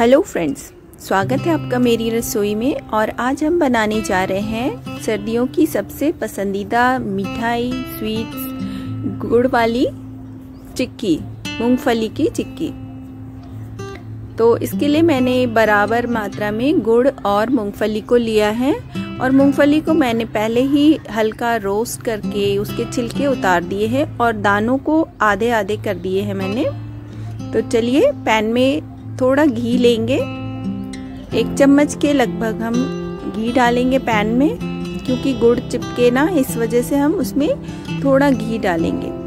Hello friends, स्वागत है आपका मेरी रसोई में और आज हम बनाने जा रहे हैं सर्दियों की सबसे पसंदीदा मिठाई स्वीट्स गुड़ वाली चिक्की, मूंगफली की चिक्की। तो इसके लिए मैंने बराबर मात्रा में गुड़ और मूंगफली को लिया है और मूंगफली को मैंने पहले ही हल्का रोस्ट करके उसके छिलके उतार दिए हैं और दानों को आधे आधे कर दिए हैं मैंने। तो चलिए पैन में थोड़ा घी लेंगे। एक चम्मच के लगभग हम घी डालेंगे पैन में, क्योंकि गुड़ चिपके ना, इस वजह से हम उसमें थोड़ा घी डालेंगे।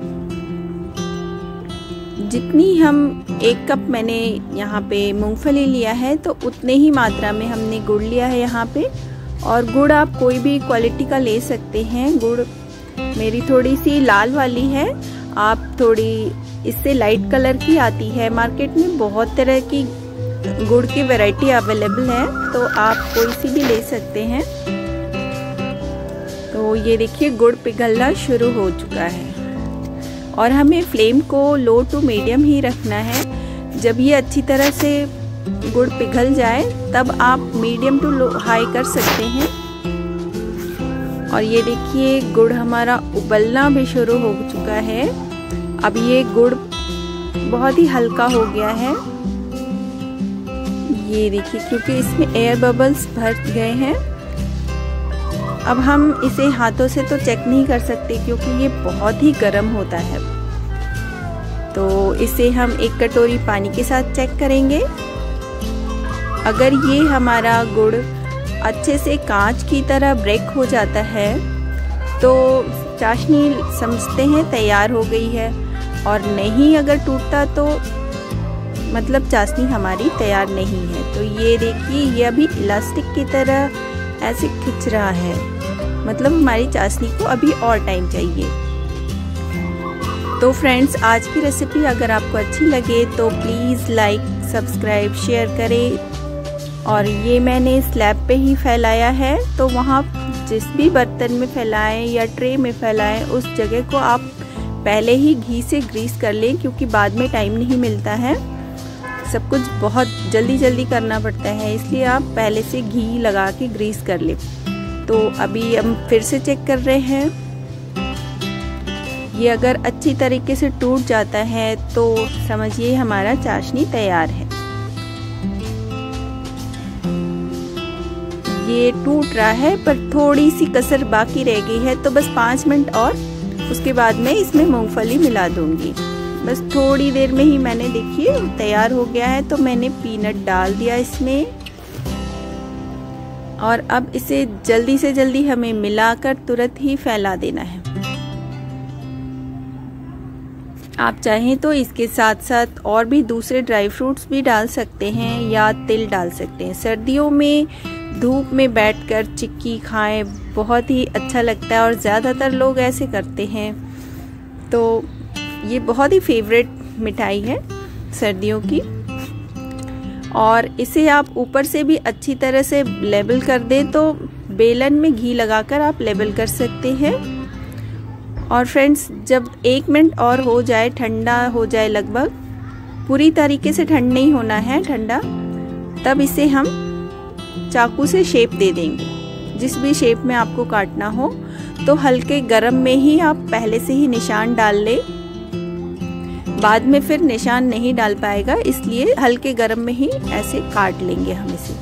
जितनी हम एक कप मैंने यहाँ पे मूंगफली लिया है तो उतने ही मात्रा में हमने गुड़ लिया है यहाँ पे। और गुड़ आप कोई भी क्वालिटी का ले सकते हैं। गुड़ मेरी थोड़ी सी लाल वाली है, आप थोड़ी इससे लाइट कलर की आती है। मार्केट में बहुत तरह की गुड़ की वैरायटी अवेलेबल है तो आप कोई सी भी ले सकते हैं। तो ये देखिए, गुड़ पिघलना शुरू हो चुका है। और हमें फ्लेम को लो टू मीडियम ही रखना है। जब ये अच्छी तरह से गुड़ पिघल जाए, तब आप मीडियम टू लो हाई कर सकते हैं। और ये देखिए, गुड़ हमारा उबलना भी शुरू हो चुका है। अब ये गुड़ बहुत ही हल्का हो गया है। ये देखिए, क्योंकि इसमें एयर बबल्स भर गए हैं। अब हम इसे हाथों से तो चेक नहीं कर सकते, क्योंकि ये बहुत ही गर्म होता है। तो इसे हम एक कटोरी पानी के साथ चेक करेंगे। अगर ये हमारा गुड़ अच्छे से कांच की तरह ब्रेक हो जाता है तो चाशनी समझते हैं, तैयार हो गई है। और नहीं अगर टूटता तो मतलब चाशनी हमारी तैयार नहीं है। तो ये देखिए, ये अभी इलास्टिक की तरह ऐसे खिंच रहा है। मतलब हमारी चाशनी को अभी और टाइम चाहिए। तो फ्रेंड्स, आज की रेसिपी अगर आपको अच्छी लगे तो प्लीज़ लाइक, सब्सक्राइब, शेयर करें। और ये मैंने स्लैब पे ही फैलाया है तो वहाँ जिस भी बर्तन में फैलाएँ या ट्रे में फैलाएँ, उस जगह को आप पहले ही घी से ग्रीस कर लें, क्योंकि बाद में टाइम नहीं मिलता है। सब कुछ बहुत जल्दी जल्दी करना पड़ता है, इसलिए आप पहले से घी लगा के ग्रीस कर लें। तो अभी हम फिर से चेक कर रहे हैं। ये अगर अच्छी तरीके से टूट जाता है तो समझिए हमारा चाशनी तैयार है। ये टूट रहा है, पर थोड़ी सी कसर बाकी रह गई है तो बस पाँच मिनट और उसके बाद मैं इसमें मूंगफली मिला दूँगी। बस थोड़ी देर में ही मैंने देखिए तैयार हो गया है तो मैंने पीनट डाल दिया इसमें। और अब इसे जल्दी से जल्दी हमें मिलाकर तुरंत ही फैला देना है। आप चाहें तो इसके साथ साथ और भी दूसरे ड्राई फ्रूट्स भी डाल सकते हैं या तिल डाल सकते हैं। सर्दियों में धूप में बैठकर चिक्की खाएँ, बहुत ही अच्छा लगता है और ज़्यादातर लोग ऐसे करते हैं। तो ये बहुत ही फेवरेट मिठाई है सर्दियों की। और इसे आप ऊपर से भी अच्छी तरह से लेबल कर दें तो बेलन में घी लगाकर आप लेबल कर सकते हैं। और फ्रेंड्स जब एक मिनट और हो जाए, ठंडा हो जाए लगभग, पूरी तरीके से ठंड नहीं होना है ठंडा, तब इसे हम चाकू से शेप दे देंगे। जिस भी शेप में आपको काटना हो तो हल्के गरम में ही आप पहले से ही निशान डाल ले। बाद में फिर निशान नहीं डाल पाएगा, इसलिए हल्के गरम में ही ऐसे काट लेंगे हम इसे।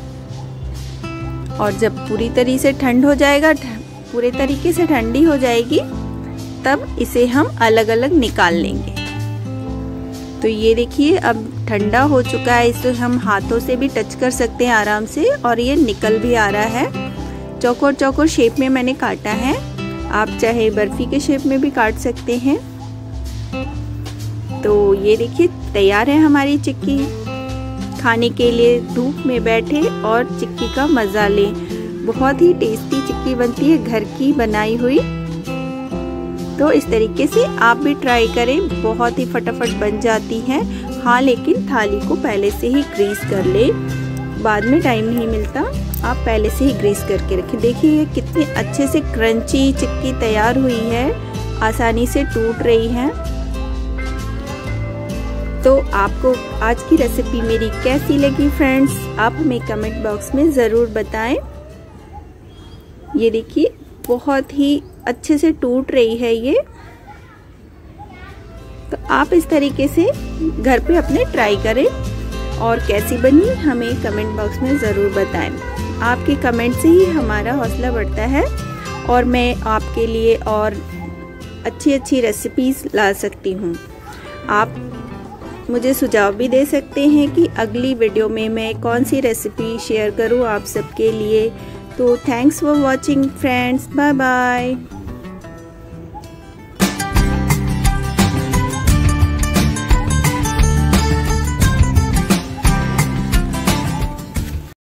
और जब पूरी तरीके से ठंड हो जाएगा पूरे तरीके से ठंडी हो जाएगी, तब इसे हम अलग अलग निकाल लेंगे। तो ये देखिए, अब ठंडा हो चुका है, इसे हम हाथों से भी टच कर सकते हैं आराम से, और ये निकल भी आ रहा है। चौकोर चौकोर शेप में मैंने काटा है। आप चाहे बर्फ़ी के शेप में भी काट सकते हैं। तो ये देखिए, तैयार है हमारी चिक्की। खाने के लिए धूप में बैठे और चिक्की का मज़ा लें। बहुत ही टेस्टी चिक्की बनती है, घर की बनाई हुई। तो इस तरीके से आप भी ट्राई करें, बहुत ही फटाफट बन जाती है। हाँ लेकिन थाली को पहले से ही ग्रीस कर ले। बाद में टाइम नहीं मिलता, आप पहले से ही ग्रीस करके रखें। देखिए, ये कितनी अच्छे से क्रंची चिक्की तैयार हुई है। आसानी से टूट रही है। तो आपको आज की रेसिपी मेरी कैसी लगी फ्रेंड्स आप हमें कमेंट बॉक्स में ज़रूर बताएँ। ये देखिए, बहुत ही अच्छे से टूट रही है ये। तो आप इस तरीके से घर पे अपने ट्राई करें और कैसी बनी हमें कमेंट बॉक्स में ज़रूर बताएँ। आपके कमेंट से ही हमारा हौसला बढ़ता है और मैं आपके लिए और अच्छी अच्छी रेसिपीज़ ला सकती हूँ। आप मुझे सुझाव भी दे सकते हैं कि अगली वीडियो में मैं कौन सी रेसिपी शेयर करूँ आप सबके लिए। तो thanks for watching friends bye bye